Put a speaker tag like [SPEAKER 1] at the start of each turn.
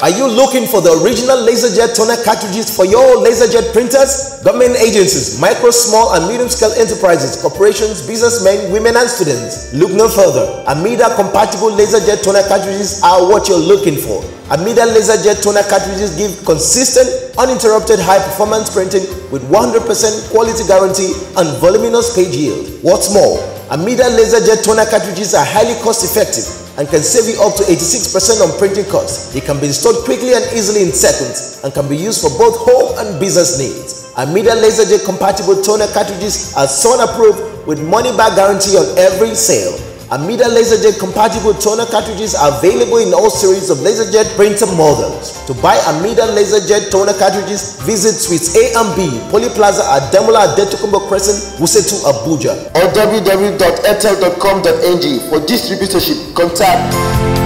[SPEAKER 1] Are you looking for the original LaserJet toner cartridges for your LaserJet printers? Government agencies, micro, small, and medium-scale enterprises, corporations, businessmen, women, and students. Look no further. Amida compatible LaserJet toner cartridges are what you're looking for. Amida LaserJet toner cartridges give consistent, uninterrupted high-performance printing with 100% quality guarantee and voluminous page yield. What's more, Amida LaserJet toner cartridges are highly cost-effective and can save you up to 86% on printing costs. It can be installed quickly and easily in seconds and can be used for both home and business needs. Amida LaserJet compatible toner cartridges are SON approved with money back guarantee on every sale. Amida LaserJet compatible toner cartridges are available in all series of LaserJet printer models. To buy Amida LaserJet toner cartridges, visit Suites A and B, Polyplaza at Demola Adetokunbo Crescent, Wuse 2, Abuja.
[SPEAKER 2] or www.airtel.com.ng for distributorship. Contact